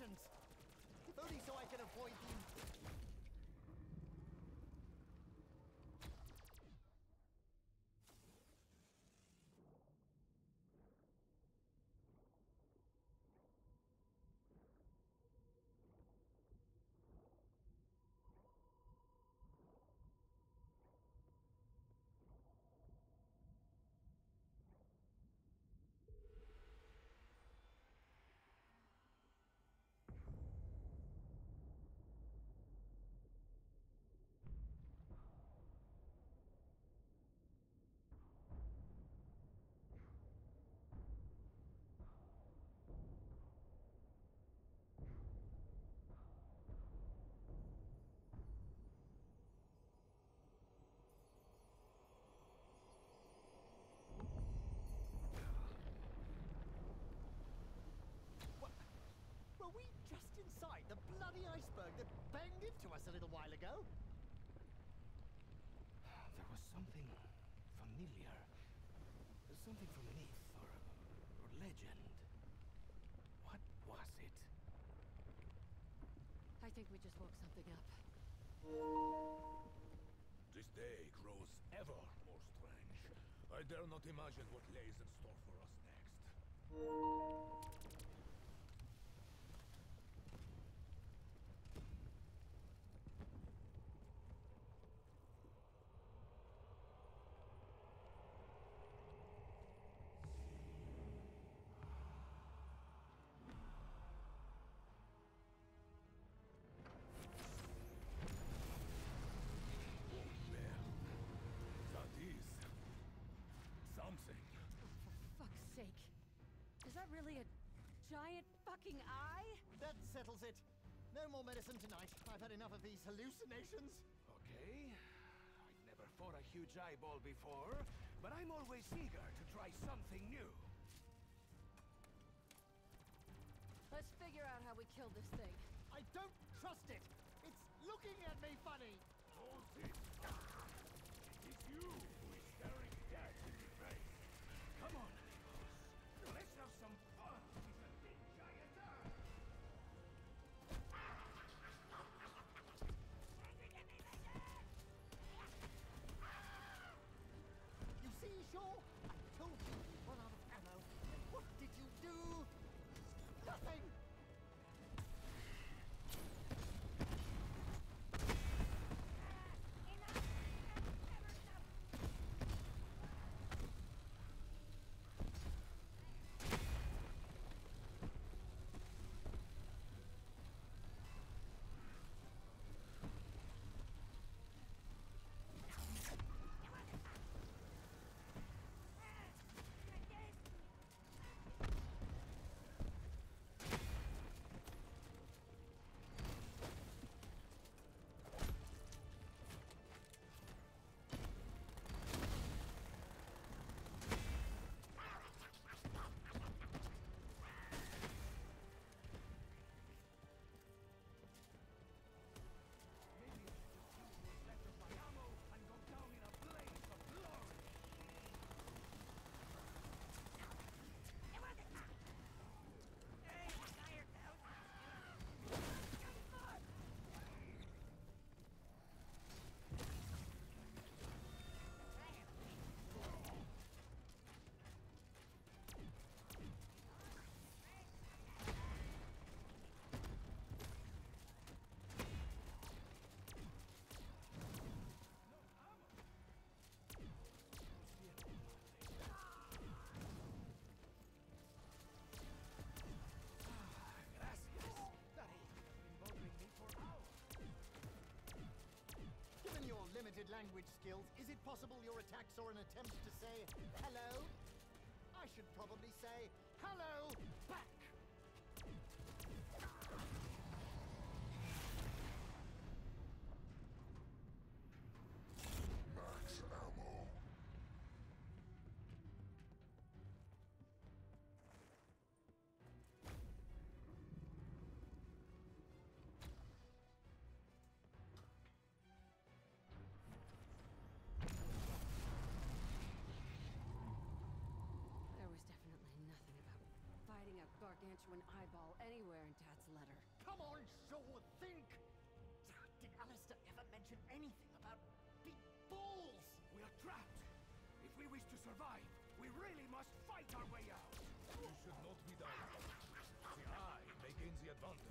If only so I can avoid the... just the bloody iceberg that banged into us a little while ago? There was something familiar. Something from myth or, or legend. What was it? I think we just woke something up. This day grows ever more strange. I dare not imagine what lays in store for us next. Oh, man. That is... something. For fuck's sake. Is that really a giant fucking eye? That settles it. No more medicine tonight. I've had enough of these hallucinations. Okay. I've never fought a huge eyeball before, but I'm always eager to try something new. Let's figure out how we kill this thing. I don't trust it. It's looking at me funny. Limited language skills, is it possible your attacks are an attempt to say hello? I should probably say an eyeball anywhere in Dad's letter. Come on, Shaw, think! Did Alistair ever mention anything about big balls? We are trapped. If we wish to survive, we really must fight our way out. You should not be down. The eye may gain the advantage.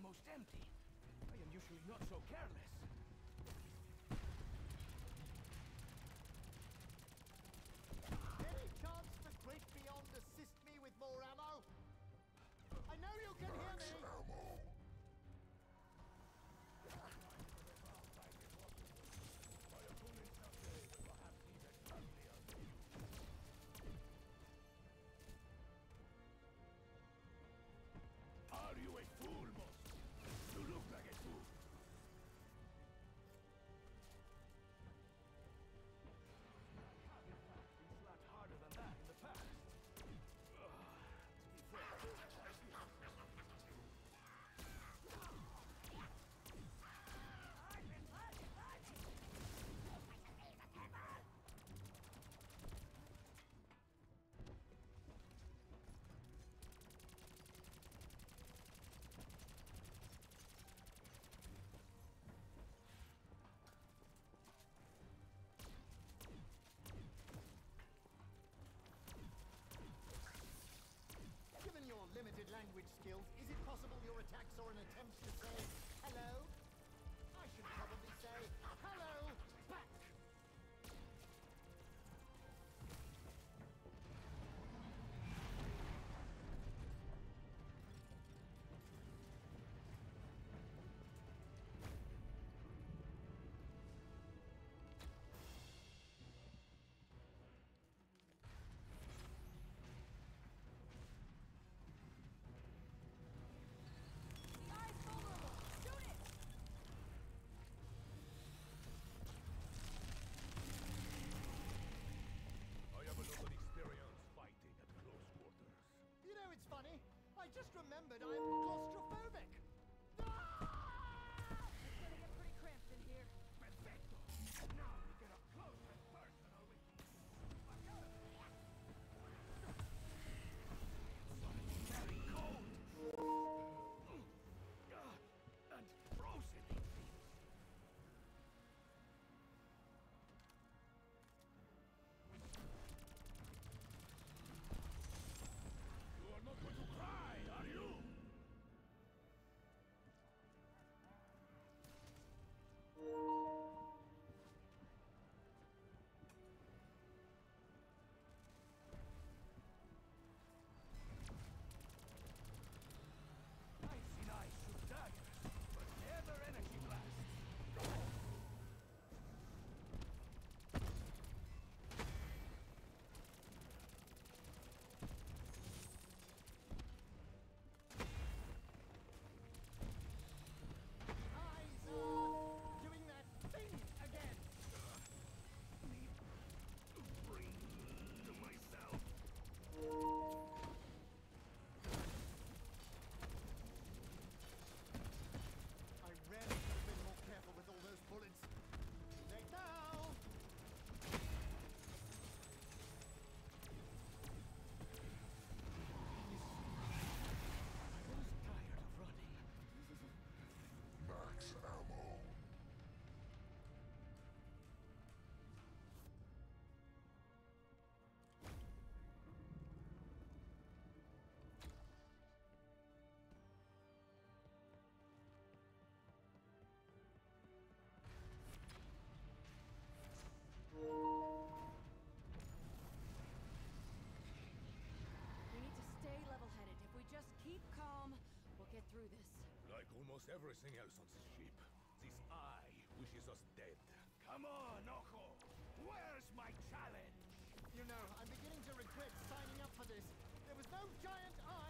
almost empty. I am usually not so careless. attacks are an attempt I'm... almost everything else on this ship. This eye wishes us dead. Come on, Ojo! Where's my challenge? You know, I'm beginning to regret signing up for this. There was no giant eye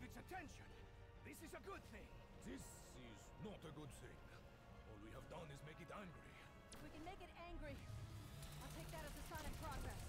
have its attention. This is a good thing. This is not a good thing. All we have done is make it angry. We can make it angry, I'll take that as a sign of progress.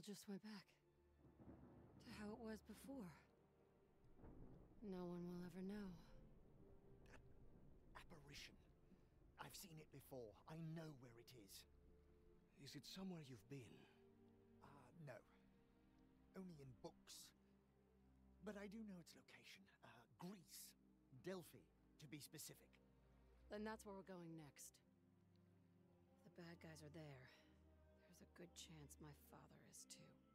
All just went back to how it was before. No one will ever know. Apparition. I've seen it before. I know where it is. Is it somewhere you've been? Uh, no. Only in books. But I do know its location. Uh, Greece. Delphi, to be specific. Then that's where we're going next. The bad guys are there, there's a good chance my father is too.